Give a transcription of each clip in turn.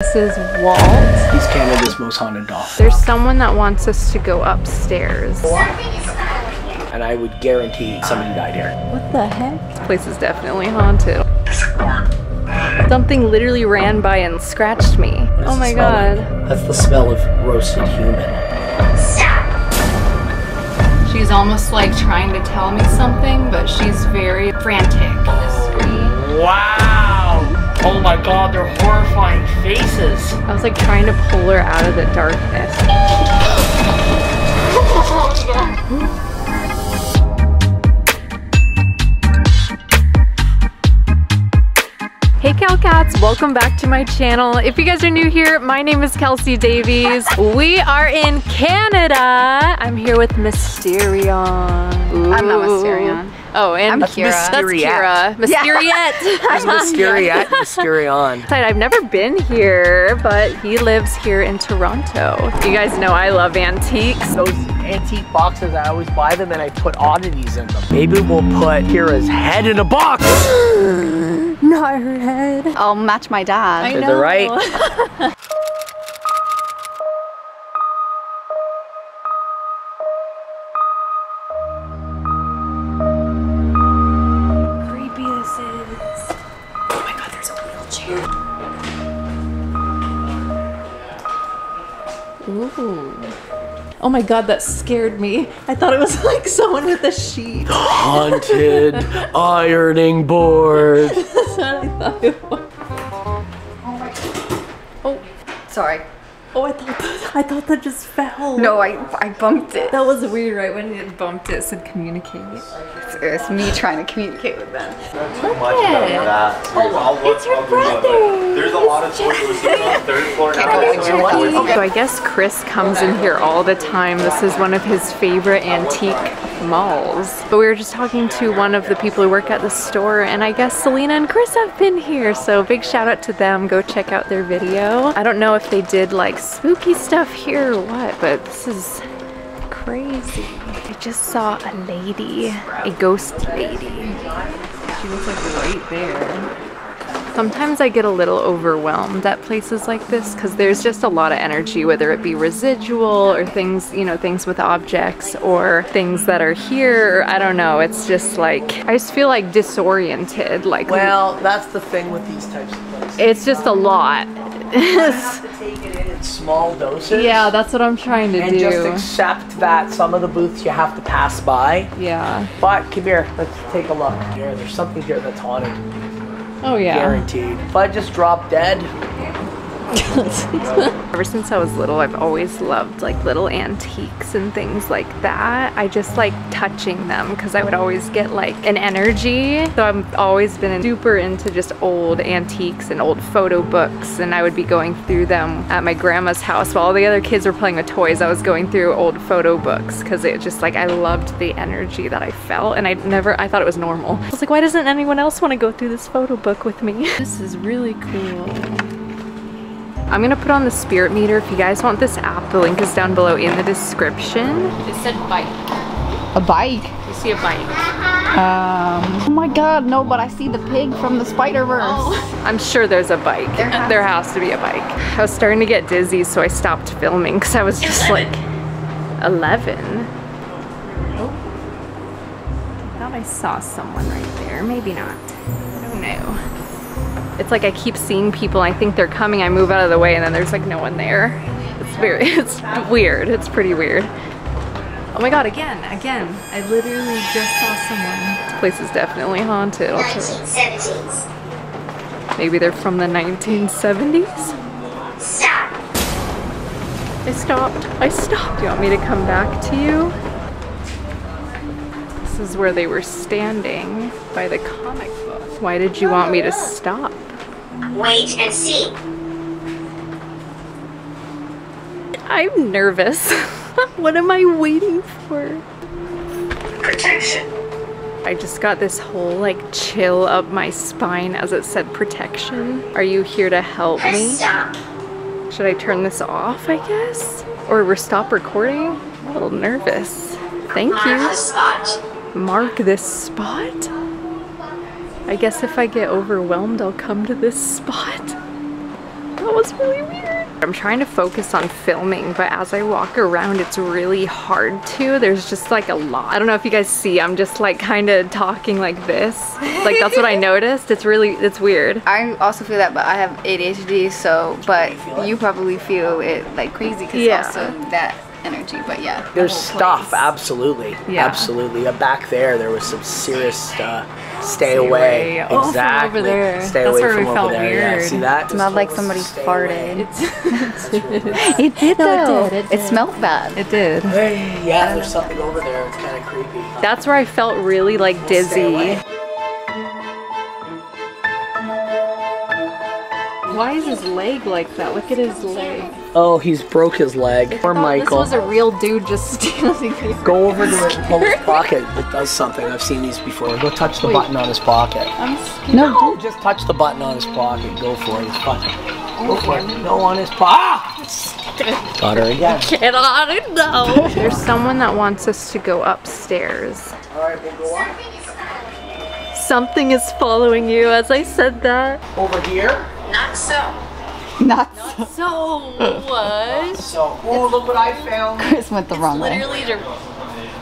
This is Walt. He's Canada's most haunted dog. There's someone that wants us to go upstairs. And I would guarantee somebody died here. What the heck? This place is definitely haunted. Something literally ran by and scratched me. What Oh my god. like? That's the smell of roasted human. She's almost like trying to tell me something, but she's very frantic. Wow! Oh my god, they're horrifying faces. I was like trying to pull her out of the darkness. Hey Cal Cats, welcome back to my channel. If you guys are new here, my name is Kelsi Davies. We are in Canada. I'm here with Mysterion. I'm not Ooh. Mysterion. Oh, and I'm That's Kyra. That's Mysteriette. Kyra. Mysteriette. It's Mysterion. I've never been here, but he lives here in Toronto. You guys know I love antiques. Those antique boxes, I always buy them and I put oddities in them. Maybe we'll put Kyra's head in a box. Not her head. I'll match my dad. To the right. Oh my god, that scared me. I thought it was like someone with a sheet. Haunted ironing board. That's what I thought it was. Oh, Sorry. oh, I thought that, I thought that just fell. No, I I bumped it. That was weird, right? When it bumped it, it said communicate. It's, me trying to communicate with them. much better than that. Oh, it's your brother. There's a lot of toilets on the third floor now. So I guess Chris comes in here all the time. This is one of his favorite antique malls. But we were just talking to one of the people who work at the store and I guess Selena and Chris have been here. So big shout out to them. Go check out their video. I don't know if they did like spooky stuff here or what, but this is crazy. I just saw a lady, a ghost lady. She looks like right there. Sometimes I get a little overwhelmed at places like this because there's just a lot of energy, whether it be residual or things, you know, things with objects or things that are here. I don't know. It's just like, I just feel like disoriented. Like, Well, that's the thing with these types of places. it's just a lot. You take it in in small doses. yeah, that's what I'm trying to And do. And just accept that some of the booths you have to pass by. yeah. But come here, let's take a look. Here, there's something here that's haunted, Oh, yeah. guaranteed. If I just drop dead, Ever since I was little, I've always loved like little antiques and things like that. I just like touching them because I would always get like an energy. So I've always been super into just old antiques and old photo books and I would be going through them at my grandma's house while all the other kids were playing with toys. I was going through old photo books because it just like I loved the energy that I felt and I never, I thought it was normal. I was like, why doesn't anyone else want to go through this photo book with me? This is really cool. I'm gonna put on the spirit meter. If you guys want this app, the link is down below in the description. It said bike. A bike. You see a bike. Um. Oh my God, no! But I see the pig from the Spider Verse. I'm sure there's a bike. There has there has to be a bike. I was starting to get dizzy, so I stopped filming because I was just like 11. Oh. I thought I saw someone right there. Maybe not. I don't know. It's like I keep seeing people. I think they're coming. I move out of the way, and then there's like no one there. It's very. It's weird. It's pretty weird. Oh my god, again, again. I literally just saw someone. This place is definitely haunted. I'll tell you. 1970s. Maybe they're from the 1970s? Stop. I stopped. I stopped. Do you want me to come back to you? This is where they were standing by the comic book. Why did you want me to stop? Wait and see. I'm nervous. what am I waiting for? Protection. I just got this whole like chill up my spine as it said protection. Are you here to help Press me? stop. Should I turn this off, I guess? Or stop recording? I'm a little nervous. Thank Mark you. spot. Mark this spot? I guess if I get overwhelmed, I'll come to this spot. Oh was really weird. I'm trying to focus on filming, but as I walk around, it's really hard to. There's just like a lot. I don't know if you guys see, I'm just like kind of talking like this. Like that's what I noticed. It's really, it's weird. I also feel that, but I have ADHD, so, but you probably feel it like crazy because Yeah. also that energy, but yeah. There's stuff, place. absolutely. Yeah. Absolutely. Uh, back there, there was some serious uh, stay, away. away. Oh, from over exactly. there. Stay That's away where from we over felt there. Yeah, weird. see that? It Smelled like somebody Stay farted. away. It did though. it did, it It smelled bad. It did. Hey, yeah, there's something over there. It's kind of creepy. That's where I felt really like Stay dizzy. Why is his leg like that? Look at his leg. Oh, he's broke his leg. Poor Michael. This was a real dude just standing here. Go over to his pocket. It does something. I've seen these before. Go touch the button on his pocket. I'm scared. No, just touch the button on his pocket. Go for it. It's fun. Go for it. No on his pocket. Ah! Got her again. Get on it now. There's someone that wants us to go upstairs. All right, we'll go up. Something is following you as I said that. Over here. Not so. Not So what? So, oh, look what I found. Chris went the wrong way. Literally the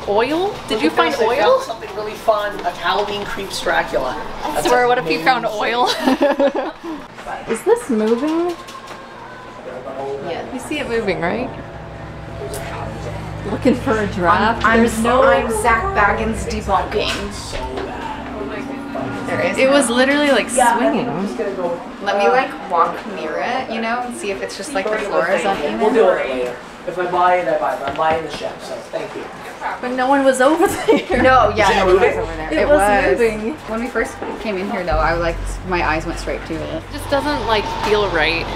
oil? Did you find this, oil? found something really fun. A Halloween creeps Dracula. That's Swear, what if you found amazing. oil? is this moving? Yeah. You see it moving, right? Looking for a draft. There's no. I'm Zak Bagans debunking. There is. It was literally like swinging. Let me like walk near it, you know, and see if it's just like the floor is uneven. We'll do it later. If I buy it, I buy it. I'm buying the chef, so thank you. But no one was over there. No, yeah, it no, it was moving? over there. It was moving. When we first came in here, though, I like my eyes went straight to it. It just doesn't like feel right.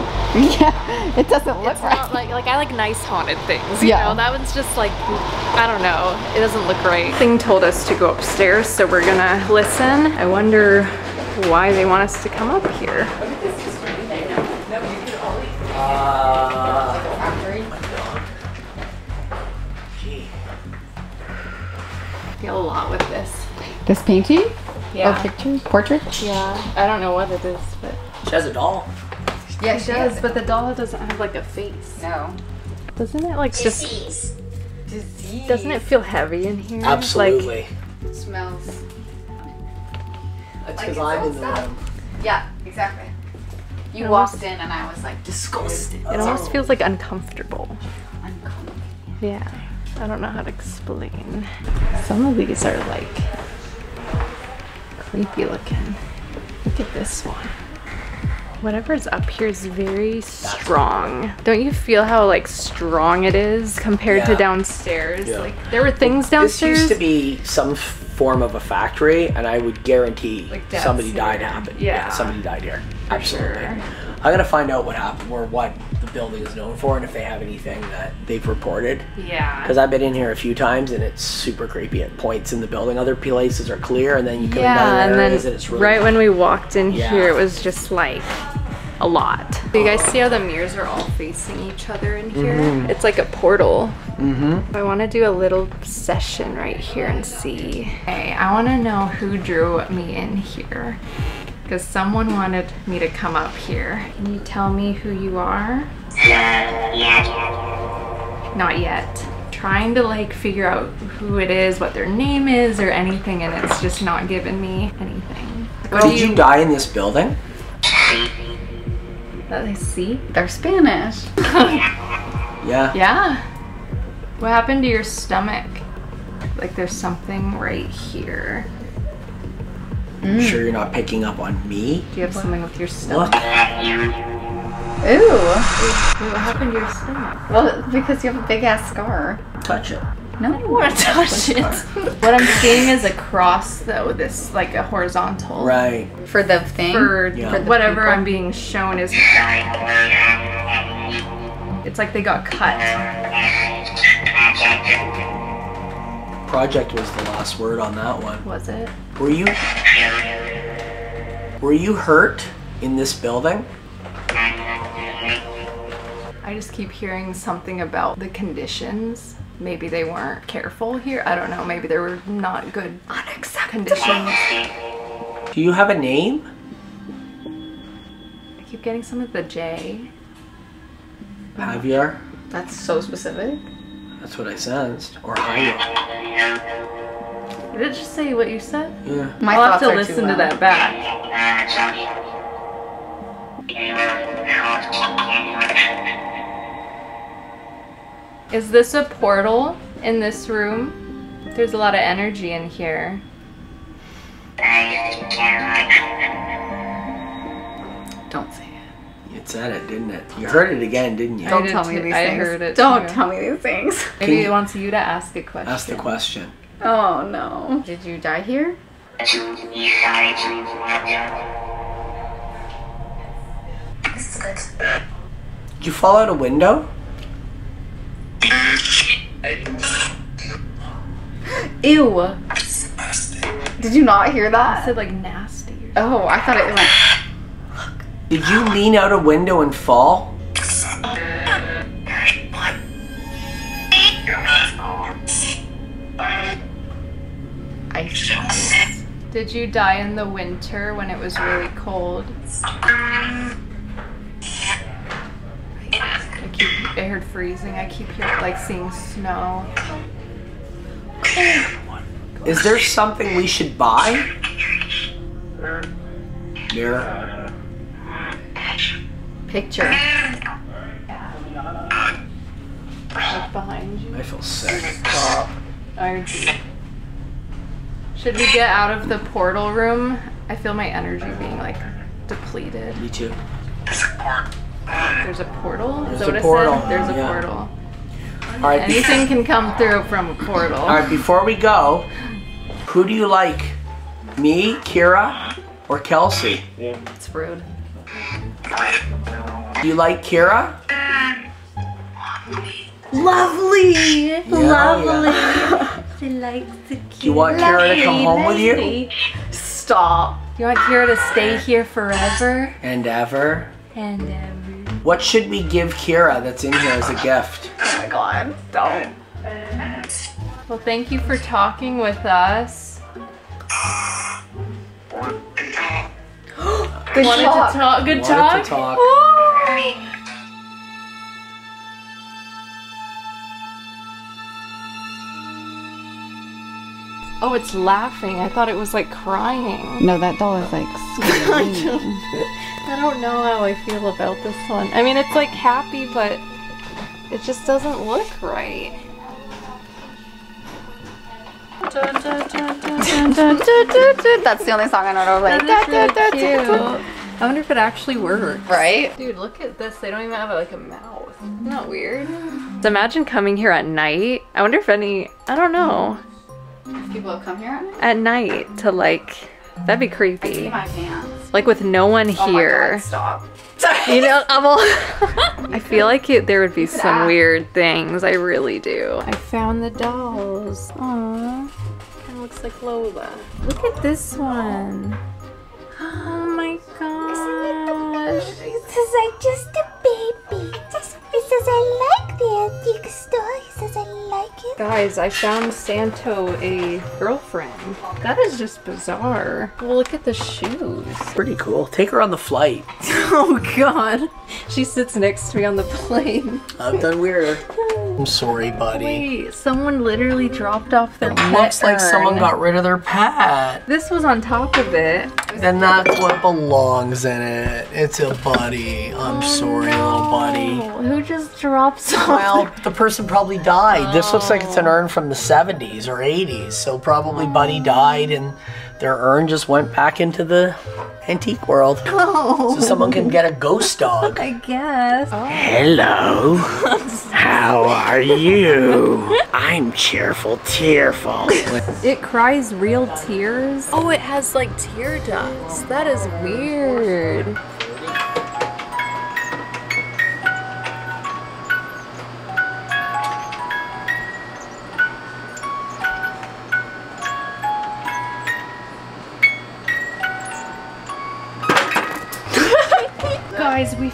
Yeah, it doesn't look It's right. not like like I like nice haunted things. You Yeah. know, that one's just like I don't know. It doesn't look right. Thing told us to go upstairs, so we're gonna listen. I wonder why they want us to come up here. Uh, a lot with this. This painting? Yeah. Or picture? Portrait? Yeah. I don't know what it is, but she has a doll. Yeah, she does. But the doll doesn't have like a face. No. Doesn't it like just? Disease. Disease. Doesn't it feel heavy in here? Like, Absolutely. smells? That's because its I'm own in the room. Yeah, exactly. You It walked almost- in and I was like disgusted. it almost feels like uncomfortable. Uncomfortable. Yeah. I don't know how to explain. Some of these are like creepy looking. Look at this one. Whatever's up here is very strong. Don't you feel how like strong it is compared to downstairs? Yeah. Like there were things This downstairs. This used to be some form of a factory, and I would guarantee Like somebody died here. happened. Yeah. somebody died here. Absolutely. sure. I gotta find out what happened, or what the building is known for, and if they have anything that they've reported. yeah. Because I've been in here a few times, and it's super creepy at points in the building. Other places are clear, and then you come in Yeah, down and areas, and it's really right when we walked in Yeah. here, it was just like a lot. Do you guys see how the mirrors are all facing each other in here? Mm-hmm. It's like a portal. Mm-hmm. I want to do a little session right here and see. Hey, I want to know who drew me in here. Because someone wanted me to come up here. Can you tell me who you are? Not yet. Trying to like figure out who it is, what their name is, or anything, and it's just not giving me anything. What Did you, you die in this building? that I see? They're Spanish. Yeah. Yeah. What happened to your stomach? Like there's something right here. You Sure, you're not picking up on me. Do you have something with your Look. stomach? Ooh. Wait, what happened to your stomach? Well, because you have a big ass scar. Touch it. No. I want to touch it. what I'm seeing is a cross though, this like a horizontal. Right. For the thing? For, Yeah. for For the whatever people? I'm being shown is it's like they got cut. Project was the last word on that one. Was it? Were you Were you hurt in this building? I just keep hearing something about the conditions. Maybe they weren't careful here. I don't know. Maybe there were not good conditions. Do you have a name? I keep getting some of the J. Javier? That's so specific. That's what I sensed. Or Jaime. Did it just say what you said? Yeah. My I'll have to are listen to that back. Is this a portal in this room? There's a lot of energy in here. Don't say it. It said it, didn't it? You heard it again, didn't you? Don't tell me too- these I things. heard it Don't too. tell me these things. Maybe you- it wants you to ask a question. Ask the question. Oh no. Did you die here? This is Did you fall out a window? Ew. Did you not hear that? I said like nasty. Oh, I thought it went. Did you lean out a window and fall? I Did you die in the winter when it was really cold? I keep. I heard freezing. I keep hearing like seeing snow. Is there something we should buy? Mirror. Picture. Like behind you. I feel sick. I do. Should we get out of the portal room? I feel my energy being like depleted. Me too. There's a portal? Is There's that a what it portal, said? There's a yeah. portal. All right. Anything can come through from a portal. all right. Before we go, who do you like? Me, Kyra, or Kelsi? Yeah. It's rude. Do you like Kyra? Lovely. Yeah, Lovely. yeah. She likes to Do you want Kyra to come home with you? Stop. You want Kyra to stay here forever? And ever. And ever. What should we give Kyra that's in here as a gift? Oh my god. Don't. Well, thank you for talking with us. Good Wanted talk. to talk. Good Wanted talk. to talk. Oh, it's laughing. I thought it was like crying. No, that doll is like I don't know how I feel about this one. I mean, it's like happy, but it just doesn't look right. That's the only song I know. to Like, That is really cute. I wonder if it actually works. right? Dude, look at this. They don't even have like a mouth. Isn't that weird? Imagine coming here at night. I wonder if any, I don't know, People have come here at night. at night to like, that'd be creepy. My pants. Like with no one Oh my here. god, stop. Sorry. You know, I'm all. I feel like it, there would be some weird things. I really do. I found the dolls. Aww. Kind of looks like Lola. Look at this one. He says I'm just a baby. Just, says I like the antique store. He says I like it. Guys, I found Santo a girlfriend. That is just bizarre. Well, look at the shoes. Pretty cool. Take her on the flight. Oh god. She sits next to me on the plane. I've done weirder. I'm sorry, buddy. Wait, someone literally dropped off their pet Looks like someone got rid of their pet. This was on top of it. Then that's what belongs in it. It's a buddy. I'm oh, sorry, little buddy. Oh, who just drops off? Well, the person probably died. This looks like it's an oh. urn from the 70s or 80s. So probably Buddy died and their urn just went back into the antique world. Oh. So someone can get a ghost dog. I guess. Oh. Hello. How are you? I'm cheerful, tearful. It cries real tears. Oh, it has like tear ducts. That is weird.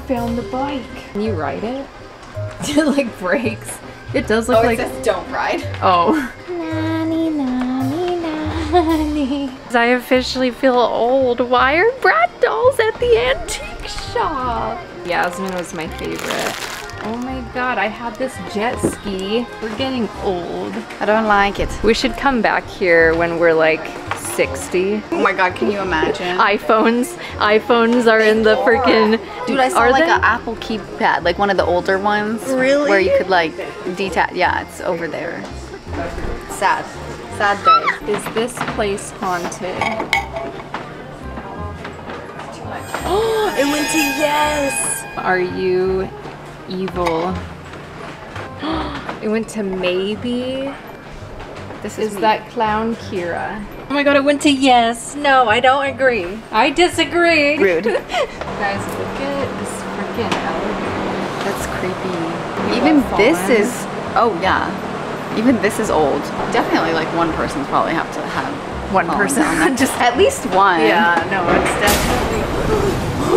Found the bike. Can you ride it? it like brakes. It does look Oh, it says don't ride. Oh. Nanny, nanny, nanny. I officially feel old. Why are Bratz dolls at the antique shop? Yasmin was my favorite. Oh my god, I had this jet ski. We're getting old. I don't like it. We should come back here when we're like 60. Oh my god, can you imagine? iPhones, iPhones are in the freaking. Dude, I saw are like an Apple keypad, like one of the older ones. Really? Where you could like detach. Yeah, it's over there. Sad. Sad day. Is this place haunted? Oh, It went to yes. Are you evil? it went to maybe. This is, Is that clown Kyra? Oh my god, I went to yes. No, I don't agree. I disagree. rude? Guys, look at this freaking elevator. That's creepy. Even this fallen. is. Oh yeah. Even this is old. Definitely like one person's probably have to have One person. Just at least one. Yeah, no, it's definitely.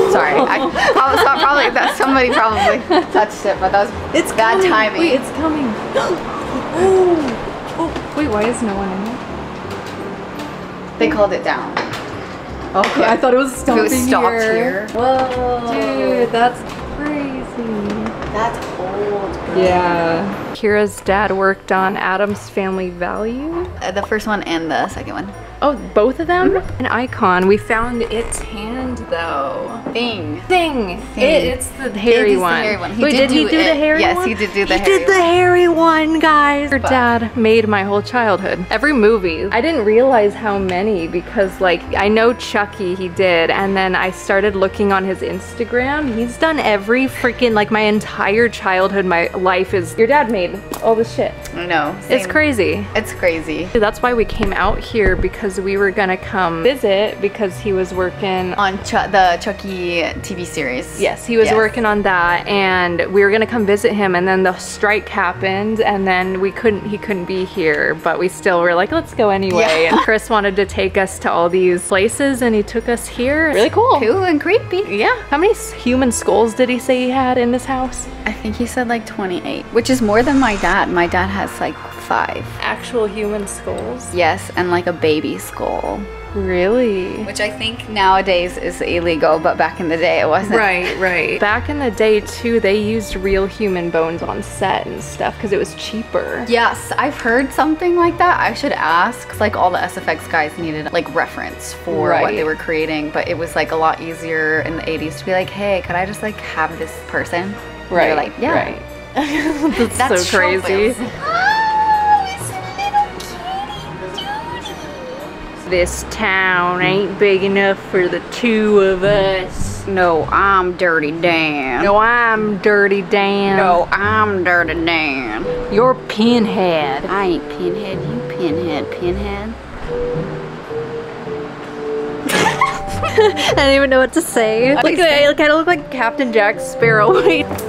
Sorry. I probably, so- probably that somebody probably touched it, but that was It's bad coming. timing. Wait, it's coming. oh, oh, wait, why is no one in it? They called it down. Okay. I thought it was stopping it was stopped here. Whoa, dude, that's crazy. That's old. Bro. Yeah. Kyra's dad worked on Addams Family Value. Uh, the first one and the second one. Oh, both of them? An icon. We found its hand though. Thing. Thing. Thing. It, it's the hairy is the one. hairy one. He Wait, did did, he do do the hairy Yes, one? Yes, he did do the hair one. he hairy did the hairy one, guys. Her But- dad made my whole childhood. Every movie. I didn't realize how many because like I know Chucky he did and then I started looking on his Instagram. He's done every freaking like my entire childhood, my life is your dad made all oh, this shit. I know. It's crazy. It's crazy. That's why we came out here because we were gonna come visit because he was working On Ch- the Chucky TV series. Yes, he was Yes. working on that and we were gonna come visit him and then the strike happened and then we couldn't he couldn't be here, but we still were like, let's go anyway. Yeah. And Chris wanted to take us to all these places and he took us here. Really cool. Cool and creepy. Yeah. How many human skulls did he say he had in this house? I think he said like 28, which is more than my dad. My dad has like five. Actual human skulls? Yes, and like a baby skull. Really? Which I think nowadays is illegal, but back in the day it wasn't. Right, right. Back in the day too, they used real human bones on set and stuff because it was cheaper. Yes, I've heard something like that. I should ask. like all the SFX guys needed like reference for what they were creating, but it was like a lot easier in the 80s to be like, hey, could I just like have this person? Right. Like, yeah. Right. That's, That's so crazy. Oh, it's a little kitty Judy. This town ain't big enough for the two of us. No, I'm Dirty Dan. No, I'm Dirty Dan. No, I'm Dirty Dan. You're Pinhead. I ain't Pinhead, you Pinhead, Pinhead. I don't even know what to say. Look at I kind of look like Captain Jack Sparrow.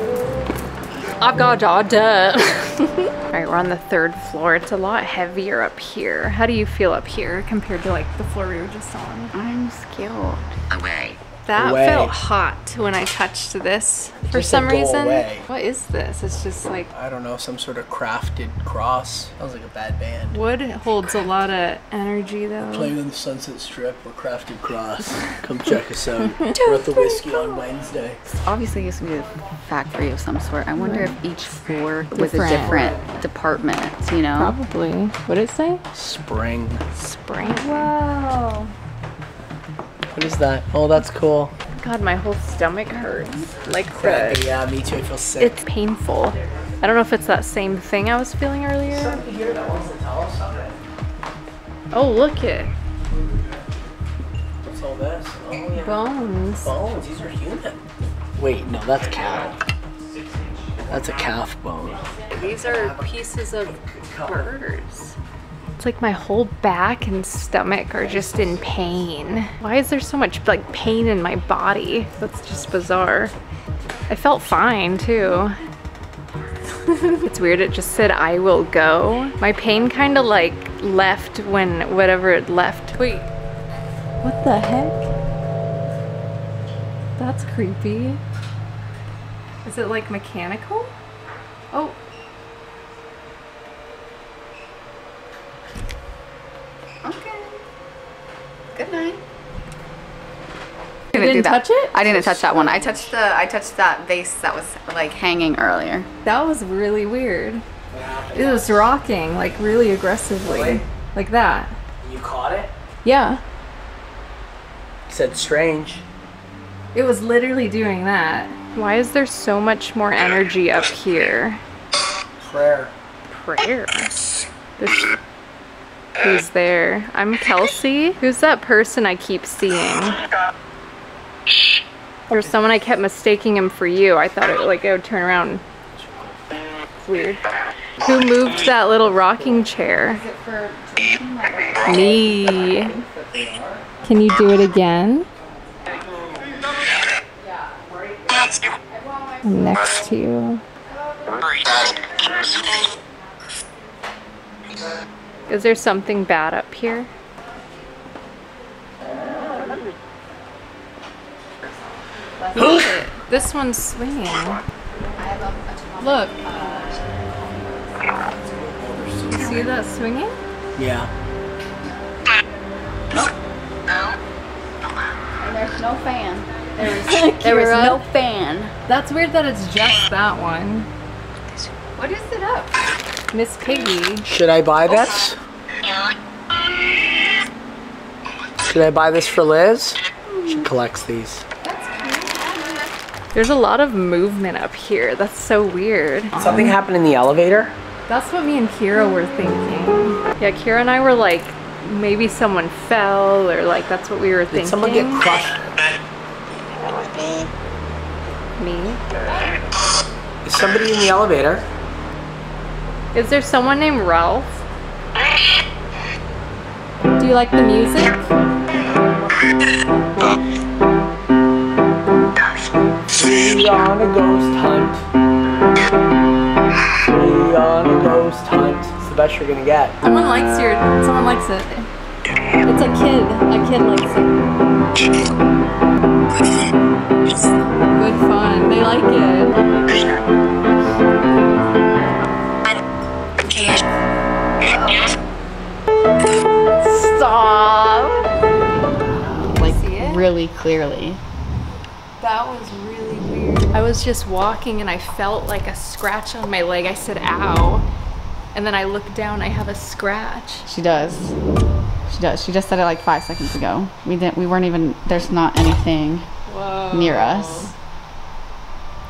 Wait. I've got a jaw, duh. All right, we're on the third floor. It's a lot heavier up here. How do you feel up here compared to like the floor we were just on? I'm scared. Away. That Away. felt hot when I touched this for Just some reason. away." What is this? It's just like I don't know, some sort of crafted cross. Sounds like a bad band. wood holds a lot of energy though. Playing on the Sunset Strip or Crafted Cross. Come check us out. We're at the whiskey on Wednesday. Obviously, it used to be a factory of some sort. I wonder if each floor was a Different. different department, you know? Probably. What did it say? Spring. Spring. Wow. What is that? Oh, that's cool. God, my whole stomach hurts. Like the, yeah, uh, me too. I feel sick. it's painful. I don't know if it's that same thing I was feeling earlier. here that wants to tell us something. Oh, look it. What's all this? Oh, yeah. Bones. Bones. These are human. Wait, no, that's cow. That's a calf bone. These are pieces of birds. It's like my whole back and stomach are just in pain. Why is there so much like pain in my body? That's just bizarre. I felt fine too. it's weird, it just said I will go. My pain kind of like left when whatever it left. Wait, what the heck? That's creepy. Is it like mechanical? Oh, Okay. Good night. couldn't do didn't that. touch it? I didn't touch that one. I touched the I touched that vase that was like hanging earlier. That was really weird. It was rocking like really aggressively. Like that. You caught it? Yeah. Said strange. It was literally doing that. Why is there so much more energy up here? Prayer. Prayer. There's, who's there? I'm Kelsi. Who's that person I keep seeing? There's someone I kept mistaking him for you. I thought it like I would turn around. It's weird. Who moved that little rocking chair? Me. Can you do it again? Next to you. Is there something bad up here? Look at it. This one's swinging. Look. You see that swinging? Yeah. And there's no fan. There is there is Kyra? no fan. That's weird that it's just that one. What is it up? Miss Piggy. Should I buy this? Should I buy this for Liz? She collects these. There's a lot of movement up here. That's so weird. Something happened in the elevator? That's what me and Kyra were thinking. Yeah, Kyra and I were like, maybe someone fell, or like that's what we were Did thinking. someone get crushed? Me? Is somebody in the elevator? Is there someone named Ralph? Do you like the music? Three on a ghost hunt. Three on a ghost hunt. It's the best you're gonna get. Someone likes your. Someone likes it. It's a kid. A kid likes it. Good fun. They like it. Stop. Like really clearly. That was really weird. I was just walking and I felt like a scratch on my leg. I said, ow. And then I looked down, I have a scratch. She does. She does. She just said it like five seconds ago. We didn't. We weren't even. There's not anything Whoa. near us.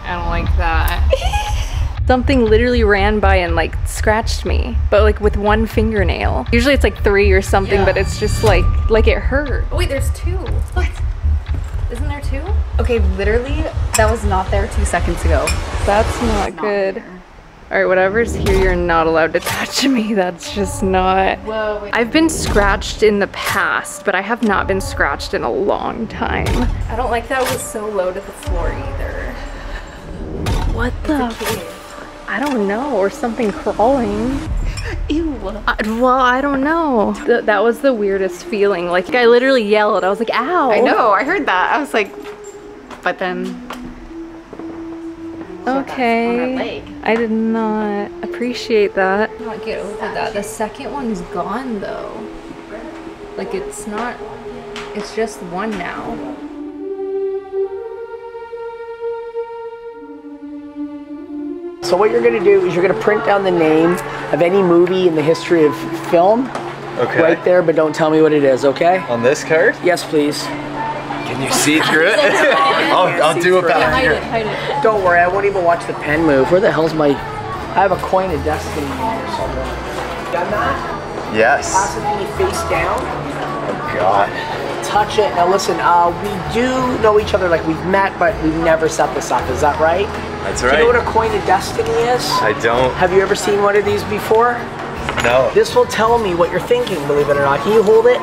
I don't like that. Something literally ran by and like scratched me, but like with one fingernail. Usually it's like three or something, but it's just like like it hurt. Oh wait, there's two. Look. Isn't there two? Okay, literally, that was not there two seconds ago. That's not good. All right, whatever's here, you're not allowed to touch me. That's just not. Whoa. I've been scratched in the past, but I have not been scratched in a long time. I don't like that it was so low to the floor either. What the? I don't know, or something crawling. Ew. I, well, I don't know. Th- that was the weirdest feeling. Like I literally yelled. I was like, "Ow!" I know. I heard that. I was like, but then. Okay. I did not appreciate that. Not get over that. The second one's gone though. Like it's not. It's just one now. So what you're gonna do is you're gonna print down the name of any movie in the history of film Okay. right there, but don't tell me what it is, okay? On this card? Yes, please. Can you see through it? I'll, I'll do it back Hide here. it. Hide it. Don't worry, I won't even watch the pen move. Where the hell's my... I have a coin of destiny here somewhere. Done that? Yes. Pass it to me face down. Oh God. Touch it. Now listen, uh, we do know each other, like we've met, but we've never set this up. Is that right? That's right. Do you know what a coin of destiny is? I don't Have you ever seen one of these before? Know. This will tell me what you're thinking, believe it or not. Can you hold it?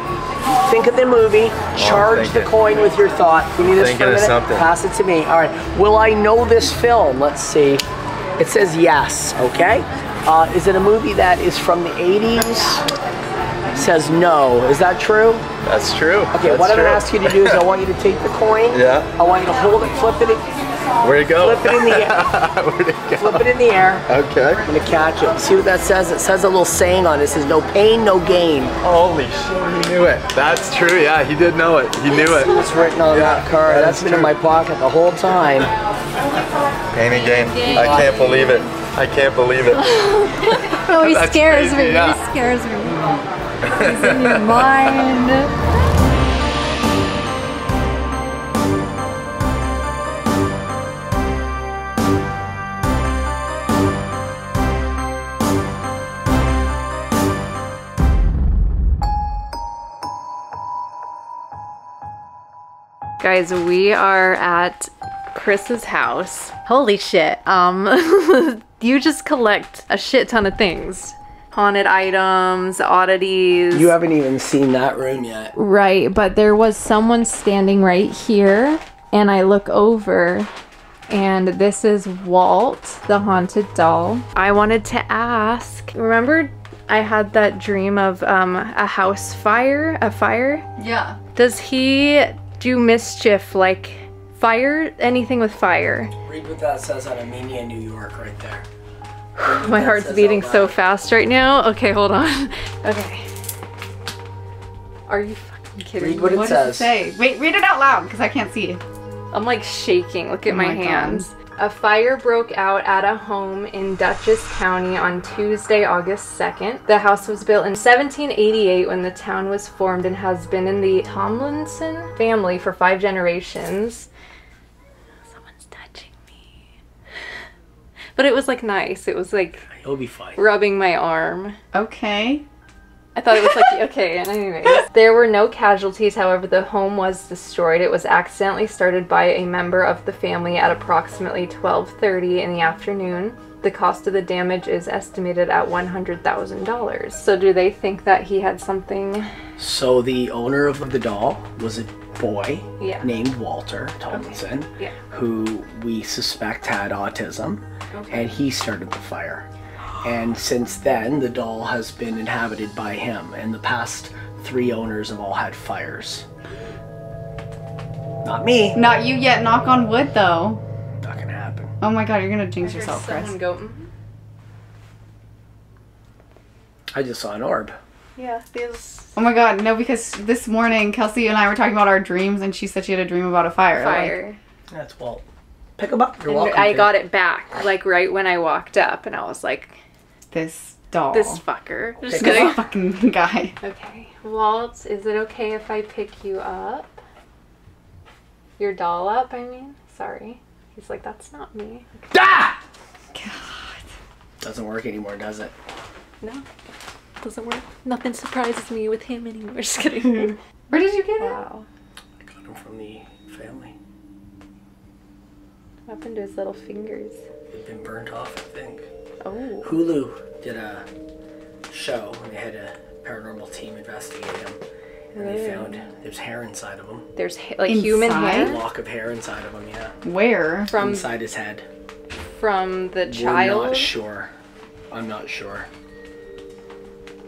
Think of the movie, charge the coin with your thought. Give me this Thinking for a minute. something. Pass it to me. All right. Will I know this film? Let's see. It says yes, okay? Uh, is it a movie that is from the 80s? says no. Is that true? That's true. Okay, That's what I'm true. gonna ask you to do is I want you to take the coin. Yeah. I want you to hold it, flip it, Where'd it go? Flip it in the air. Where'd it go? Flip it in the air. Okay. I'm gonna catch it. See what that says? It says a little saying on it. It says no pain, no gain. Holy shit, he knew it. That's true, yeah, he did know it. He knew it. It's written on Yeah, that card. that That's is been in my pocket the whole time. Pain and gain. I can't believe it. I can't believe it. oh, he scares crazy, me. yeah. It scares me. He's in your mind. Guys, we are at Chris's house. Holy shit. Um you just collect a shit ton of things. Haunted items, oddities. You haven't even seen that room yet. Right, but there was someone standing right here, and I look over, and this is Walt, the haunted doll. I wanted to ask remember, I had that dream of um, a house fire? A fire? Yeah. Does he do mischief like fire? Anything with fire? Read what that says on Amenia, New York, right there. My heart's beating so fast right now. Okay, hold on. Okay. Are you fucking kidding Read me? what it What does it says. say? Wait, read it out loud because I can't see. I'm like shaking. Look at Oh my, my God. Hands. A fire broke out at a home in Dutchess County on Tuesday, August 2nd. The house was built in 1788 when the town was formed and has been in the Tomlinson family for five generations. Someone's touching me. But it was like nice. It was like You'll be fine. rubbing my arm. Okay. I thought it was like okay. Anyways, there were no casualties. However, the home was destroyed. It was accidentally started by a member of the family at approximately 12:30 in the afternoon. The cost of the damage is estimated at $100,000. So, do they think that he had something? So the owner of the doll was a boy Yeah. named Walter Tomlinson, Yeah. who we suspect had autism, and he started the fire. And since then, the doll has been inhabited by him, and the past three owners have all had fires. Not me. Not you yet. Knock on wood, though. Not gonna happen. Oh my god, you're gonna jinx yourself, Chris. Someone go. "Mhm." I just saw an orb. Yeah, these Oh my god, no, because this morning Kelsi and I were talking about our dreams, and she said she had a dream about a fire. like, fire. That's Walt. Pick him up. You're And welcome. I to. got it back like right when I walked up, and I was like, this doll. "This fucker." Just Pick him kidding. fucking guy. Okay. Walt, is it okay if I pick you up? Your doll up, I mean? Sorry. He's like, that's not me. Ah! God. Doesn't work anymore, does it? No. Doesn't work. Nothing surprises me with him anymore. Just kidding. Where did you get it? wow. I got him from the family. What happened to his little fingers? They've been burnt off, I think. Oh. Hulu did a show and they had a paranormal team investigate him. And they found there's hair inside of him. There's ha- like human hair? A lock of hair inside of him, yeah. Where? from inside his head. from the We're child. not sure. I'm not sure.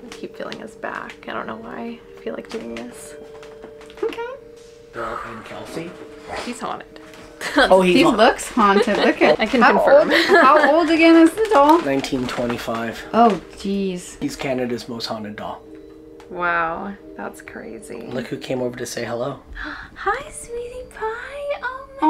I keep feeling his back. I don't know why. I feel like doing this. Okay. Bill and Kelsi. He's haunted. Oh, he's He on- looks haunted. Look at. I can how confirm. Old, how old again is the doll? 1925. Oh, jeez. He's Canada's most haunted doll. Wow, that's crazy. Look who came over to say hello. Hi, sweetie pie. Oh my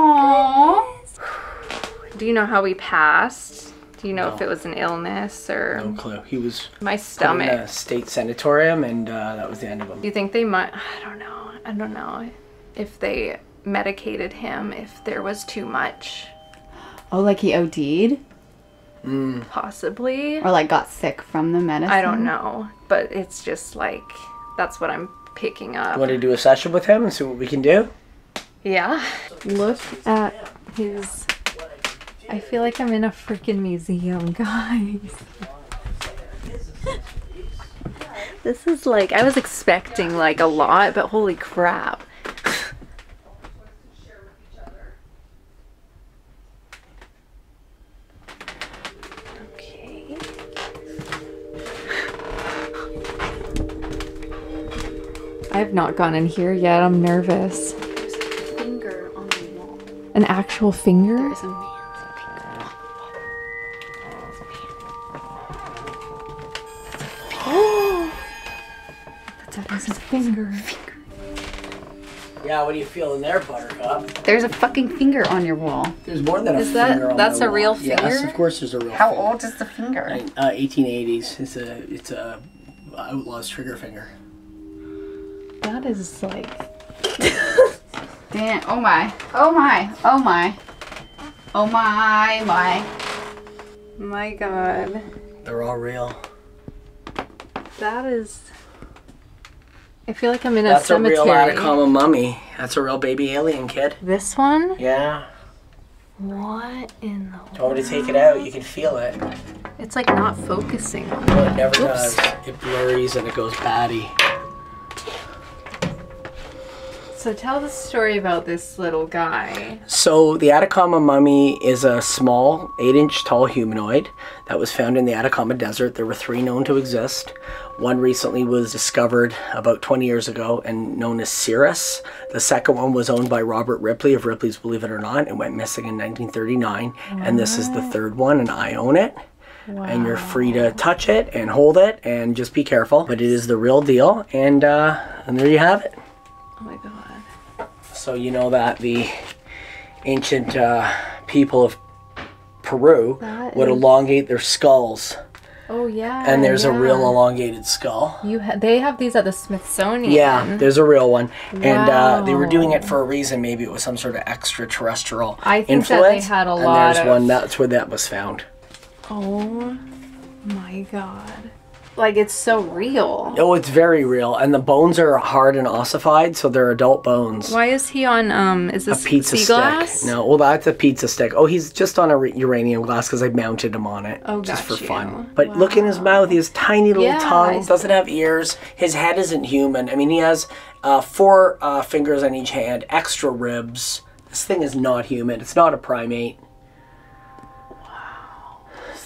Aww. Do you know how he passed? Do you know if it was an illness or No clue. He was my put in stomach? a state sanatorium and uh, that was the end of him. Do you think they might? I don't know. I don't know if they medicated him if there was too much, Oh, like he OD'd? Mm. possibly. Or like got sick from the medicine? I don't know, but it's just like that's what I'm picking up. Want to do a session with him and see what we can do? Yeah. Look at his. I feel like I'm in a freaking museum, guys. this is like I was expecting like a lot, but holy crap. I have not gone in here yet. I'm nervous. There's a Finger on the wall. An actual finger? It's a man's finger. That is a finger. finger Yeah, what do you feel in there, Buttercup? There's a fucking finger on your wall. There's more than a Is that- finger on that's my a real wall. Yes, of course there's a real finger. How finger. old is the finger? Uh, 1880s. It's a it's a outlaw's trigger finger. That is like. Damn. Oh my. Oh my. Oh my. Oh my. My. My god. They're all real. That is. I feel like I'm in a That's cemetery. a real Atacama mummy. That's a real baby alien kid. This one? Yeah. What in the. Do you want me to take it out? You can feel it. It's like not focusing on Well, it never Oops. does. It blurs and it goes batty. So tell the story about this little guy. So the Atacama mummy is a small, eight-inch tall humanoid that was found in the Atacama Desert. There were three known to exist. One recently was discovered about 20 years ago and known as Cirrus. The second one was owned by Robert Ripley of Ripley's Believe It or Not and went missing in 1939. And this is the third one, and I own it. And you're free to touch it and hold it and just be careful. But it is the real deal, and uh, and there you have it. Oh my god. So you know that the ancient uh, people of Peru That would is- elongate their skulls, Oh yeah. and there's a real elongated skull. You ha- they have these at the Smithsonian. Yeah, there's a real one, and uh, they were doing it for a reason. Maybe it was some sort of extraterrestrial I think that they had a lot. and there's of- one that's where that was found. Oh my god. Like it's so real. Oh, it's very real, and the bones are hard and ossified, so they're adult bones. Why is he on um is this A pizza sea stick. glass? No, well, that's a pizza stick. Oh, he's just on a uranium glass because I mounted him on it Oh, just for you. fun. But look in his mouth; he has tiny little Yeah, tongue. Doesn't have ears. His head isn't human. I mean, he has uh, four uh, fingers on each hand, extra ribs. This thing is not human. It's not a primate.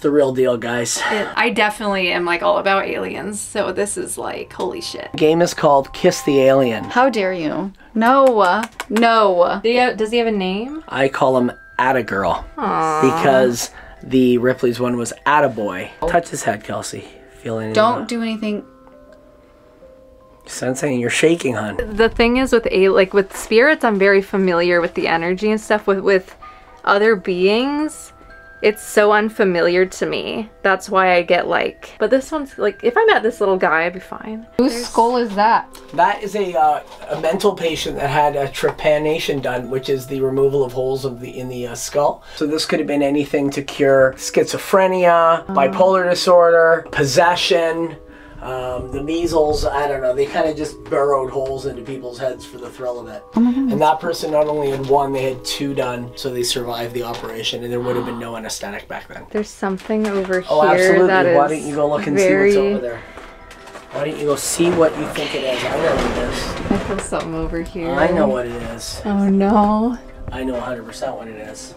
Wow, it's the real deal, guys. It- I definitely am like all about aliens, so this is like holy shit. The game is called Kiss the Alien. How dare you? No. Uh, no. Do he have, does he have a name? I call him Attagirl Aww. because the Ripley's one was Attaboy. Touch his head, Kelsi. Feeling Don't do anything. Sensing you're shaking, hon. The thing is with a like with spirits, I'm very familiar with the energy and stuff. With with other beings, it's so unfamiliar to me. That's why I get like. But this one's like, if I met this little guy, I'd be fine. Whose skull is that? That is a uh, a mental patient that had a trepanation done, which is the removal of holes of the in the uh, skull. So this could have been anything to cure schizophrenia, bipolar disorder, possession. Um, the measles, I don't know. They kind of just burrowed holes into people's heads for the thrill of it. and that person not only had one, they had two done, so they survived the operation, and there would have been no anesthetic back then. There's something over Oh, here absolutely. that is Why don't you go look and very... see what's over there? Why don't you go see what you think it is? I know what it is. I feel something over here. I know what it is. Oh no. I know 100% what it is.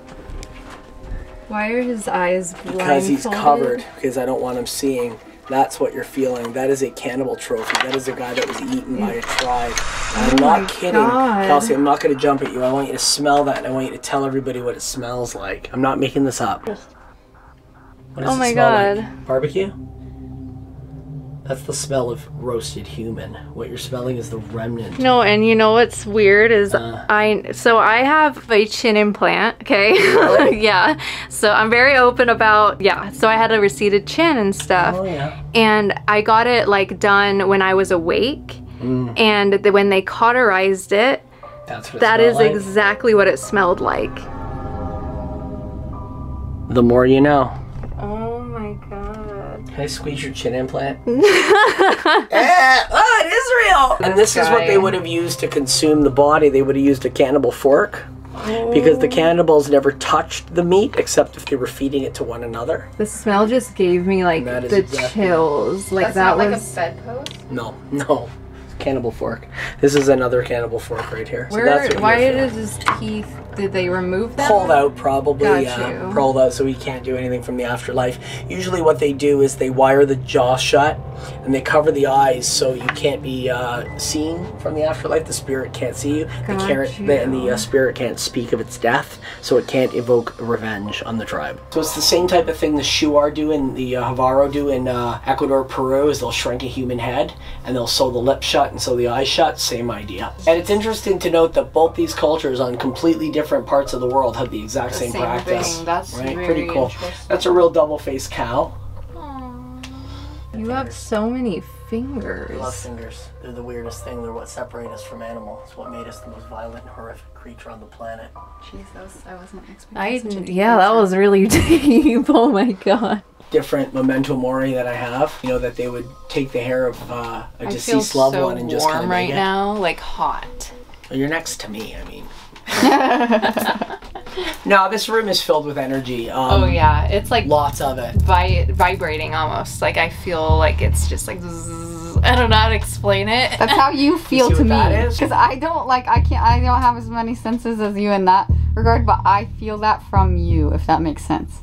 Why are his eyes blindfolded? Because he's covered, because I don't want him seeing. That's what you're feeling. That is a cannibal trophy. That is a guy that was eaten by a tribe. I'm Oh not kidding. God. Kelsi, I'm not going to jump at you. I want you to smell that, and I want you to tell everybody what it smells like. I'm not making this up. What does Oh it my smell God. like? Barbecue? That's the smell of roasted human. What you're smelling is the remnant. No, and you know what's weird is Uh. I so I have a chin implant, okay? yeah. So I'm very open about yeah. So I had a receded chin and stuff. Oh, yeah. And I got it like done when I was awake. Mm. And th- when they cauterized it, That's what it that is like. exactly what it smelled like. The more you know. Oh my god. Can I squeeze your chin implant? Eh, oh, it is real. And this is what they would have used to consume the body. They would have used a cannibal fork. Because the cannibals never touched the meat except if they were feeding it to one another. The smell just gave me like That is the exactly- chills. Like that was bedpost. No, no. Cannibal fork. This is another cannibal fork right here. So where that's why you're his teeth Did they remove them? pulled out probably Got you. pulled out so he can't do anything from the afterlife. Usually what they do is they wire the jaw shut and they cover the eyes so you can't be uh, seen from the afterlife. The spirit can't see you. The carrot you. the, and the uh, spirit can't speak of its death so it can't evoke revenge on the tribe. So it's the same type of thing the shuar do and the uh, Jivaro do in uh, ecuador peru is they'll shrink a human head and they'll sew the lips shut and sew the eyes shut. Same idea. And it's interesting to note that both these cultures on completely different parts of the world have the exact same, same practice thing. That's right very pretty cool that's a real double-faced cow You have so many I love fingers. fingers. They're the weirdest thing. They're what separate us from animals. It's what made us the most violent and horrific creature on the planet. Jesus, I wasn't expecting I such a yeah, that was really deep. Oh my god. Different memento mori that I have. You know that they would take the hair of uh, a I feel deceased loved so one and just warm kind of right now, like hot. Well, you're next to me. I mean. no, this room is filled with energy. Um, Oh yeah, it's like Lots of it. vi- vibrating almost. Like I feel like it's just like zzz. I don't know how to explain it. That's how you feel see to what me. Because I don't like I can't I don't have as many senses as you in that regard, but I feel that from you, if that makes sense.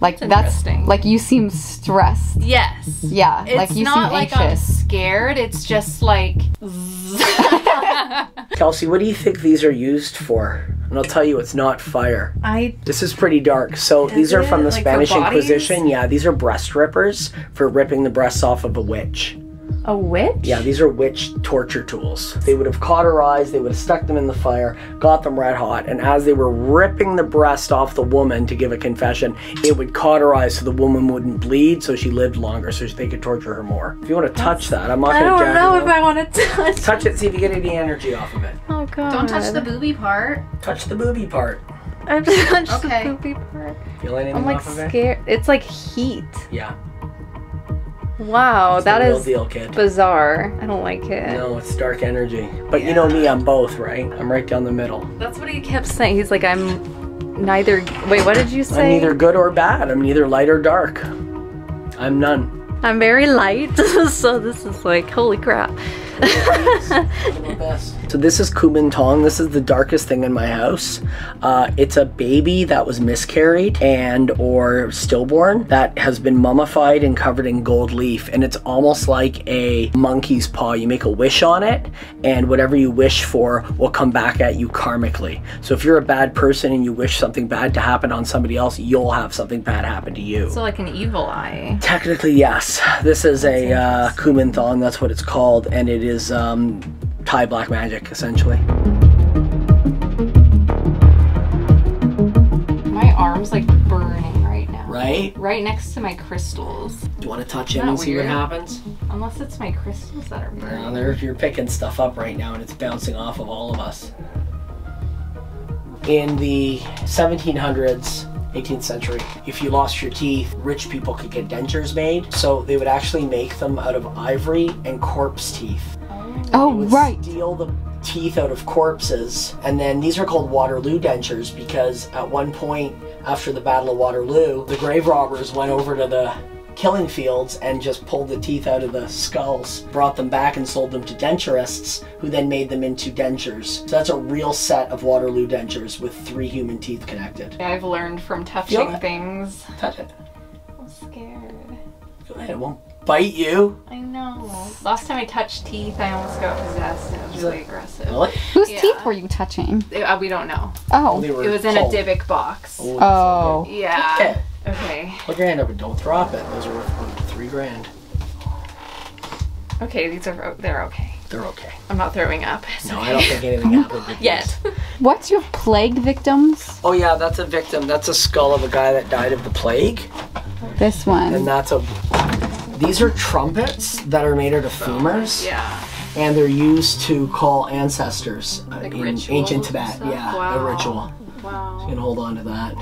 Like That's that's, like you seem stressed. yes. Yeah, It's like you not seem like I'm scared. It's just like zzz. Kelsi, what do you think these are used for? And I'll tell you, it's not fire. I This is pretty dark. So these are from the? Like Spanish? Inquisition. Yeah, these are breast rippers for ripping the breasts off of a witch. A witch. Yeah, these are witch torture tools. They would have caught her eyes, they would have stuck them in the fire, got them red hot, and as they were ripping the breast off the woman to give a confession, it would cauterize so the woman wouldn't bleed, so she lived longer, so they could torture her more. If you want to touch that, I'm not I going to I don't know if I want to touch. It. Touch it, see if you get any energy off of it. Oh god. Don't touch the booby part. Touch the booby part. I've touched Okay. the poopy part. Feel anything I'm like off of it? scared. It's like heat. Yeah. Wow, It's that real deal, kid. bizarre. I don't like it. No, it's dark energy. But you know me, I'm both, right? I'm right down the middle. That's what he kept saying. He's like, I'm neither. Wait, what did you say? I'm neither good or bad. I'm neither light or dark. I'm none. I'm very light, so this is like, holy crap. So this is Kuman Thong. This is the darkest thing in my house. Uh, it's a baby that was miscarried and or stillborn that has been mummified and covered in gold leaf, and it's almost like a monkey's paw. You make a wish on it, and whatever you wish for will come back at you karmically. So if you're a bad person and you wish something bad to happen on somebody else, you'll have something bad happen to you. So like an evil eye. Technically, yes. This is a uh, Kuman Thong, that's what it's called, and it is um, Thai black magic, essentially. My arm's like burning right now. Right? Right next to my crystals. Do you want to touch it Isn't and that see what happens? Unless it's my crystals that are burning. There, you're picking stuff up right now, and it's bouncing off of all of us. In the 1700s, 18th century, if you lost your teeth, rich people could get dentures made. So they would actually make them out of ivory and corpse teeth. Oh right. steal the teeth out of corpses. And then these are called Waterloo dentures because at one point after the Battle of Waterloo, the grave robbers went over to the killing fields and just pulled the teeth out of the skulls, brought them back and sold them to denturists who then made them into dentures. So that's a real set of Waterloo dentures with three human teeth connected. I've learned from Feel touching it. things. Touch it. I'm scared. Go ahead, it won't bite you. I know. Last time I touched teeth, I almost got possessed. and It was really aggressive. Really? Whose Yeah. teeth were you touching? Uh, we don't know. Oh. They It was in cold. a Dybbuk box. Oh. Oh. Yeah. Okay. Okay. Put your hand up don't drop it. Those are worth three grand. Okay, these are they're okay. They're okay. I'm not throwing up. No, I don't think anything happened with Yet. What's your plague victims? Oh yeah, that's a victim. That's a skull of a guy that died of the plague, This one. and that's a. These are trumpets that are made out of femurs, Yeah. and they're used to call ancestors uh, Like in rituals ancient Tibet. stuff? Yeah, a Wow. ritual. Wow. You can hold on to that.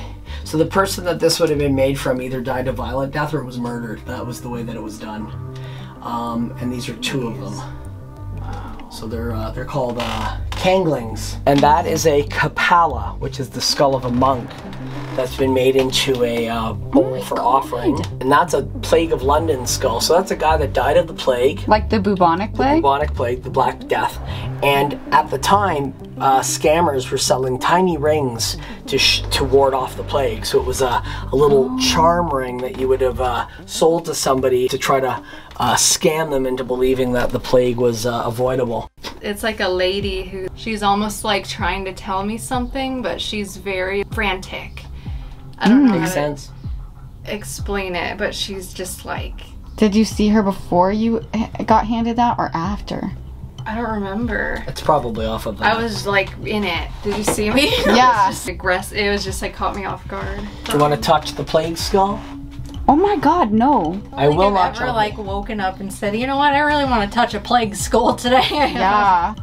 So the person that this would have been made from either died a violent death or was murdered. That was the way that it was done. Um, and these are two of them. Wow. So they're uh, they're called uh, kanglings, and that is a kapala, which is the skull of a monk that's been made into a uh, bowl for offering, and that's a plague of London skull. So that's a guy that died of the plague, like the bubonic plague? bubonic plague, the Black Death, and at the time uh, scammers were selling tiny rings to sh- to ward off the plague. So it was a, a little charm ring that you would have uh, sold to somebody to try to uh, scam them into believing that the plague was uh, avoidable. It's like a lady who she's almost like trying to tell me something, but she's very frantic. I don't know how Makes sense. explain it, but she's just like Did you see her before you got handed that or after? I don't remember. It's probably off of. That. I uh, was like in it. Did you see me? Yeah. it was just aggressive. It was just like caught me off guard. Do you want to touch the plague skull? Oh my god, no. I will I've not. ever like woken up and said, you know what, I really want to touch a plague skull today. Yeah.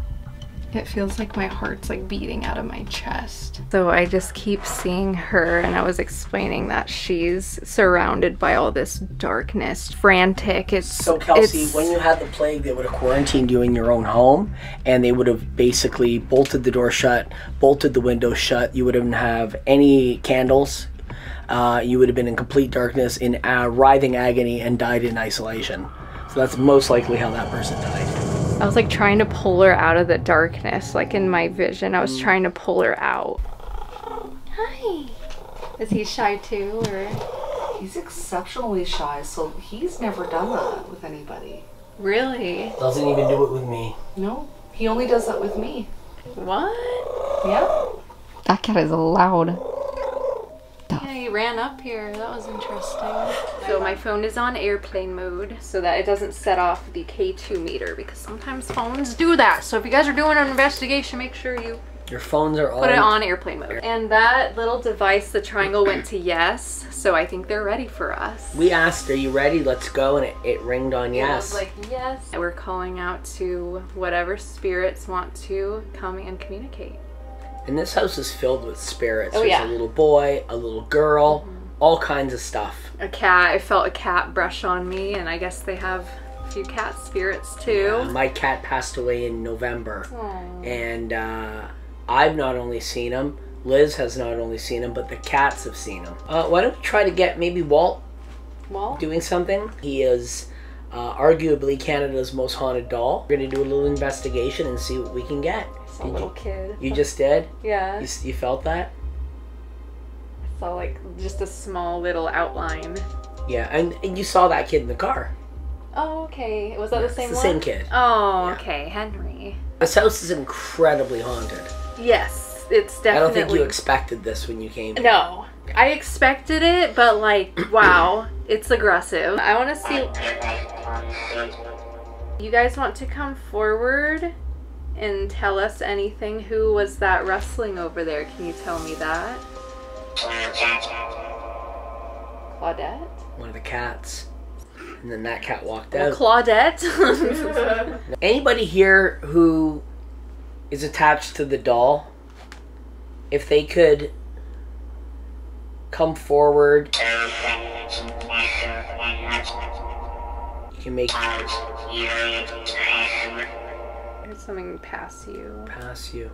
It feels like my heart's like beating out of my chest. So I just keep seeing her, and I was explaining that she's surrounded by all this darkness, frantic. It's So Kelsi, it's- when you had the plague, they would have quarantined you in your own home, and they would have basically bolted the door shut, bolted the window shut. You wouldn't have any candles. Uh, you would have been in complete darkness, in uh, writhing agony, and died in isolation. So that's most likely how that person died. I was like trying to pull her out of the darkness, like in my vision. I was hmm. trying to pull her out. Hi. Is he shy too, or He's exceptionally shy, so he's never done that with anybody. really? Doesn't even do it with me. No, he only does that with me. What? Yeah. That cat is loud. Yeah, he ran up here. That was interesting. So my phone is on airplane mode so that it doesn't set off the K2 meter because sometimes phones do that. So if you guys are doing an investigation, make sure you Your phones are on. put it on airplane mode. And that little device, the triangle, went to yes. So I think they're ready for us. We asked, "Are you ready? Let's go," and it, it ringed on I yes. was like, yes. We're calling out to whatever spirits want to come and communicate. And this house is filled with spirits. Oh, There's yeah. Mm-hmm. a little boy, a little girl, all kinds of stuff. A cat, I felt a cat brush on me, and I guess they have a few cat spirits too. Yeah, My cat passed away in November, Aww. and uh, I've not only seen him, Liz has not only seen him, but the cats have seen him. Uh, why don't we try to get maybe Walt Well, doing something? He is uh, arguably Canada's most haunted doll. We're gonna do a little investigation and see what we can get. It's a little kid. You just did? Yeah. You, you felt that? saw like just a small little outline. Yeah, and, and you saw that kid in the car. Oh, okay. Was that the It's same the one? same kid. Oh, okay, Henry. This house is incredibly haunted. Yes, it's definitely. I don't think you expected this when you came. here. No, I expected it, but like, wow, it's aggressive. I want to see. You guys want to come forward and tell us anything? Who was that rustling over there? Can you tell me that? Claudette? One of the cats. And then that cat walked Well, out. Claudette. Anybody here who is attached to the doll, if they could come forward, you can make There's something pass you. pass you.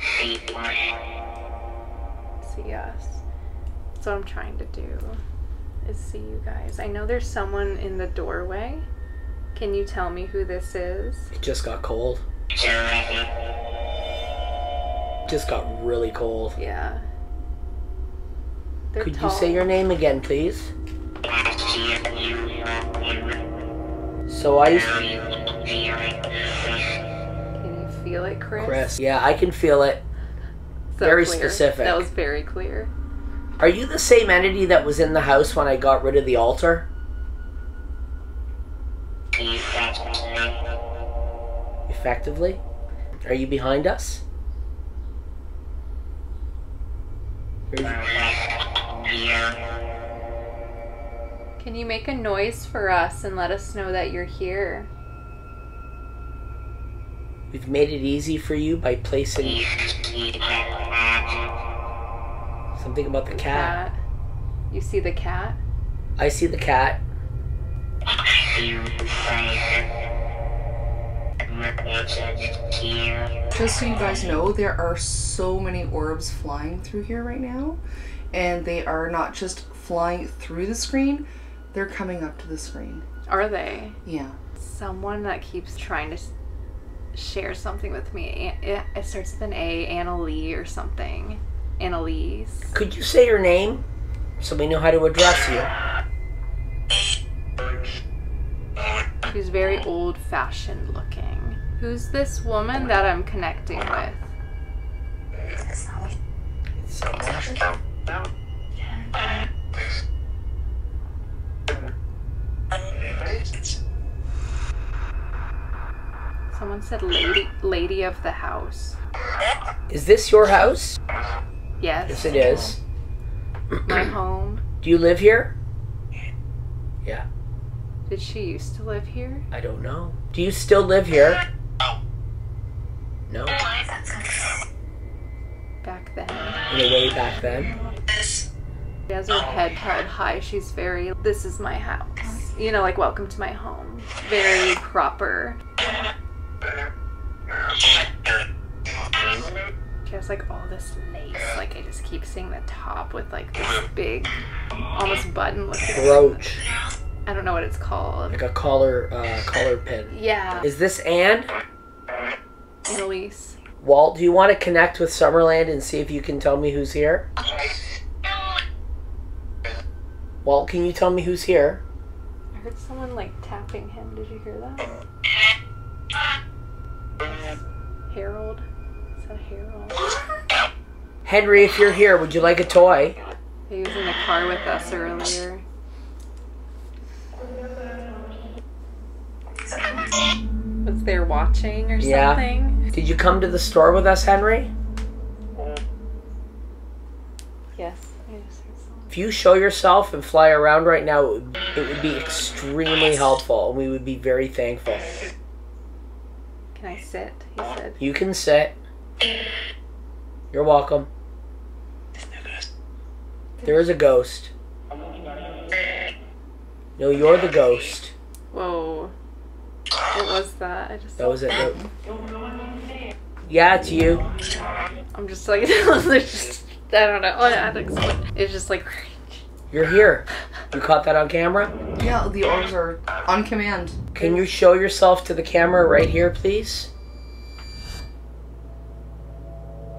See us. That's what I'm trying to do. Is see you guys. I know there's someone in the doorway. Can you tell me who this is? It just got cold. Just got really cold. Yeah. They're Could tall. you say your name again, please? So I, Can you feel it, Chris? Chris. Yeah, I can feel it. So very clear. specific. That was very clear. Are you the same entity that was in the house when I got rid of the altar? Effectively? Are you behind us? Can you make a noise for us and let us know that you're here? We've made it easy for you by placing something about the cat. Cat. You see the cat? I see the cat. Just so you guys know, there are so many orbs flying through here right now, and they are not just flying through the screen, they're coming up to the screen. Are they? Yeah. Someone that keeps trying to s- share something with me. It, it starts with an A, Annalie or something. Annalise. Could you say your name so we know how to address you? She's very old fashioned looking. Who's this woman that I'm connecting with? Someone said lady lady of the house. Is this your house? Yes. Yes, it is. My home. Do you live here? Yeah, Did she used to live here? I don't know. Do you still live here? No. Back then. In a way back then. She has her head held high. She's very, this is my house. You know, like, welcome to my home. Very proper. She has, like, all this lace. Like, I just keep seeing the top with, like, this big, almost button looking. Brooch. I don't know what it's called. Like a collar uh, collar pin. Yeah. Is this Anne? Annalise. Walt, do you want to connect with Summerland and see if you can tell me who's here? Walt, can you tell me who's here? I heard someone, like, tapping him. Did you hear that? Harold? Is that Harold? Henry, if you're here, would you like a toy? He was in the car with us earlier. Was there watching or Yeah. something? Did you come to the store with us, Henry? Yes. I just heard someone. If you show yourself and fly around right now, it would, it would be extremely helpful, and we would be very thankful. Can I sit? He said. You can sit. You're welcome. There is a ghost. No, you're the ghost. Whoa. What was that? I just. That was it. No. Yeah, it's you. I'm just like. just, I don't know. what I'd explain. It's just like. You're here. You caught that on camera? Yeah, the orbs are on command. Can you show yourself to the camera right here, please?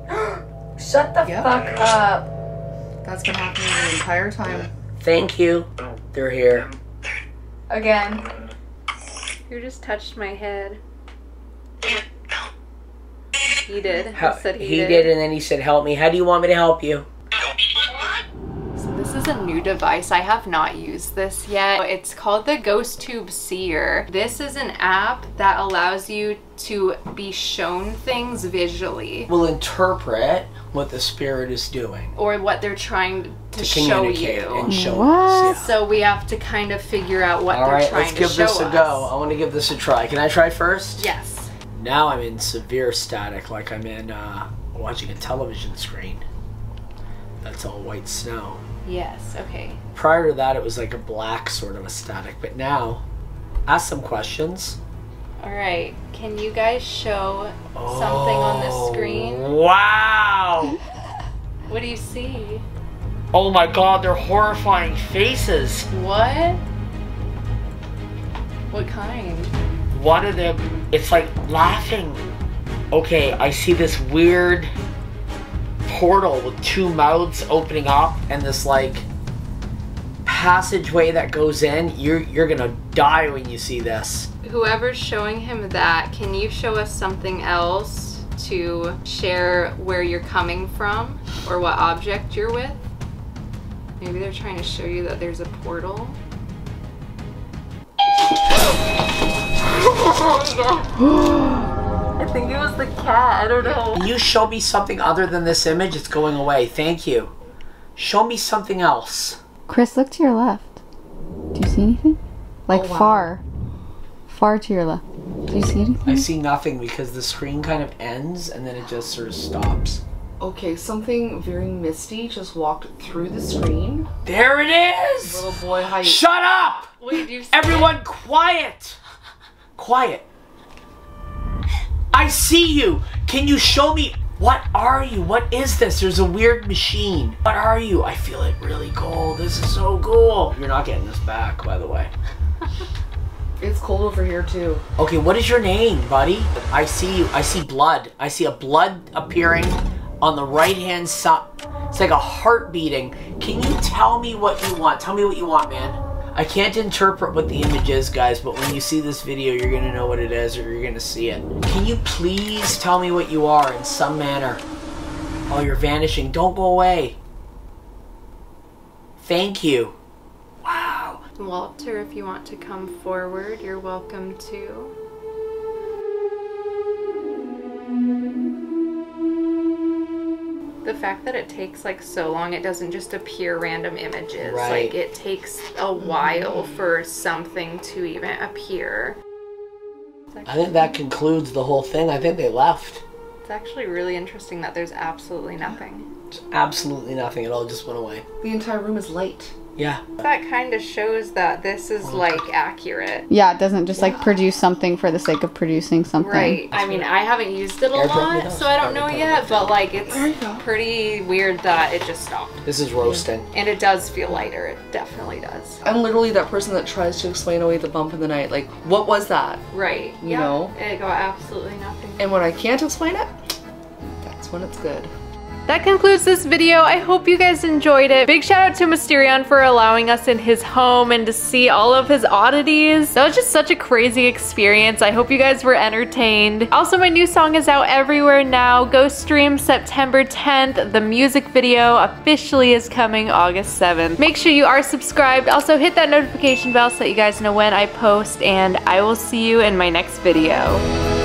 Shut the Yeah. fuck up. That's been happening the entire time. Thank you. They're here. Again. You just touched my head. He did. He How, said he, he did, and then he said, "Help me." How do you want me to help you? So this is a new device. I have not used this yet. It's called the Ghost Tube Seer. This is an app that allows you to be shown things visually We'll interpret what the spirit is doing or what they're trying to, to show communicate you. and show What? us. Yeah. So we have to kind of figure out what All they're right, trying let's to give show this a us. go. I want to give this a try. Can I try first? Yes. Now I'm in severe static, like I'm in uh, watching a television screen. That's all white snow. Yes. Okay. Prior to that, it was like a black sort of a static, but now, ask some questions. All right. Can you guys show something on the oh, screen? Oh, Wow! What do you see? Oh my god, they're horrifying faces. What? What kind? One of them, it's like laughing. Okay, I see this weird portal with two mouths opening up and this like passageway that goes in. You're you're gonna die when you see this. Whoever's showing him that, can you show us something else to share where you're coming from or what object you're with? Maybe they're trying to show you that there's a portal. I think it was the cat. I don't know. Can you show me something other than this image? It's going away. Thank you. Show me something else. Chris, look to your left. Do you see anything? Like Oh, wow. far. Far to your left. Do you see anything? I see nothing because the screen kind of ends and then it just sort of stops. Okay, something very misty just walked through the screen. There it is! Little boy, how you? Shut up! Wait, do you see Everyone, quiet! Quiet. I see you! Can you show me? What are you? What is this? There's a weird machine. What are you? I feel it really cold. This is so cool. You're not getting this back, by the way. It's cold over here too. Okay, what is your name, buddy? I see you. I see blood. I see a blood appearing on the right hand side. It's like a heart beating. Can you tell me what you want? Tell me what you want, man. I can't interpret what the image is, guys, but when you see this video, you're gonna know what it is or you're gonna see it. Can you please tell me what you are in some manner? Oh, you're vanishing. Don't go away. Thank you. Wow. Walter, if you want to come forward, you're welcome to. The fact that it takes like so long, it doesn't just appear random images. Right. Like it takes a while for something to even appear. It's I think that concludes the whole thing. I think they left. It's actually really interesting that there's absolutely nothing. It's absolutely nothing. It all just went away. The entire room is light. Yeah. That kind of shows that this is like accurate. Yeah, it doesn't just like produce something for the sake of producing something. Right. I mean, I haven't used it a lot, so I don't know yet, but like it's pretty weird that it just stopped. This is roasting. And it does feel lighter. It definitely does. I'm literally that person that tries to explain away the bump in the night. Like, what was that? Right. You yeah. know? It got absolutely nothing. And when I can't explain it, that's when it's good. That concludes this video. I hope you guys enjoyed it. Big shout out to Mysterion for allowing us in his home and to see all of his oddities. That was just such a crazy experience. I hope you guys were entertained. Also, my new song is out everywhere now. Go stream September 10th. The music video officially is coming August 7th. Make sure you are subscribed. Also, hit that notification bell so that you guys know when I post, and I will see you in my next video.